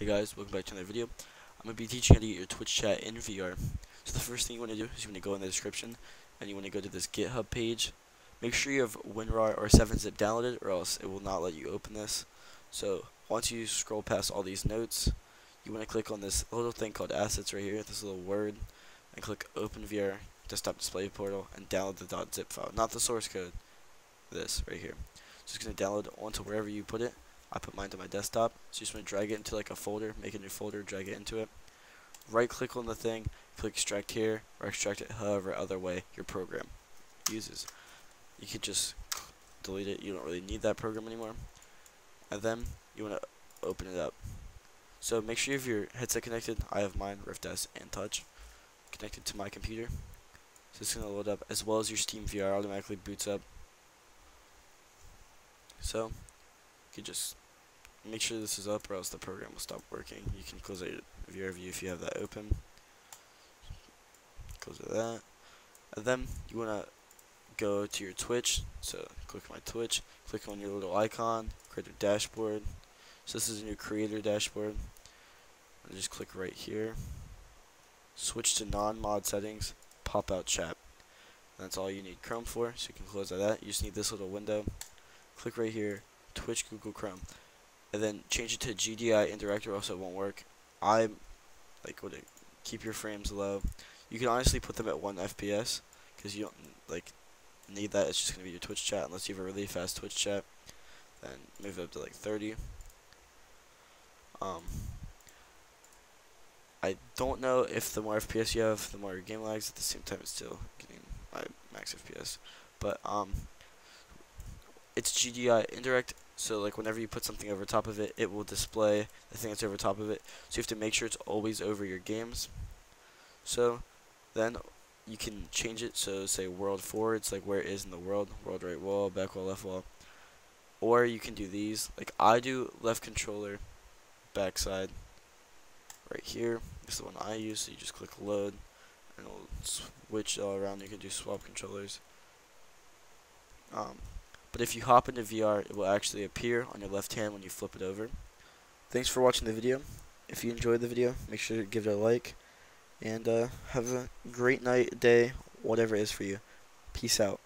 Hey guys, welcome back to another video. I'm going to be teaching you how to get your Twitch chat in VR. So the first thing you want to do is you want to go in the description and you want to go to this GitHub page. Make sure you have WinRAR or 7-zip downloaded or else it will not let you open this. So once you scroll past all these notes, you want to click on this little thing called assets right here, this little word, and click open VR desktop display portal and download the .zip file, not the source code, this right here. Just going to download onto wherever you put it I put mine to my desktop. So you just want to drag it into like a folder, make a new folder, drag it into it. Right click on the thing, click extract here, or extract it however other way your program uses. You could just delete it, you don't really need that program anymore. And then you want to open it up. So make sure you have your headset connected. I have mine, Rift S and Touch, connected to my computer. So it's going to load up as well as your Steam VR automatically boots up. So you could just make sure this is up or else the program will stop working. You can close your view if you have that open. Close that. And then you want to go to your Twitch. So click my Twitch, click on your little icon, create a dashboard. So this is a new creator dashboard. And just click right here. Switch to non-mod settings, pop out chat. That's all you need Chrome for, so you can close that. You just need this little window. Click right here, Twitch Google Chrome and then change it to GDI indirect or else it won't work. I'm like would keep your frames low. You can honestly put them at 1 FPS because you don't like need that. It's just gonna be your Twitch chat unless you have a really fast Twitch chat. Then move it up to like 30. Um, I don't know if the more FPS you have, the more your game lags. At the same time, it's still getting my max FPS. But um, it's GDI indirect so like whenever you put something over top of it, it will display the thing that's over top of it. So you have to make sure it's always over your games. So then you can change it. So say world forward, it's like where it is in the world. World right wall, back wall, left wall. Or you can do these. Like I do left controller, backside. Right here. This is the one I use. So you just click load, and it'll switch all around. You can do swap controllers. Um, but if you hop into VR, it will actually appear on your left hand when you flip it over. Thanks for watching the video. If you enjoyed the video, make sure to give it a like. And uh, have a great night, day, whatever it is for you. Peace out.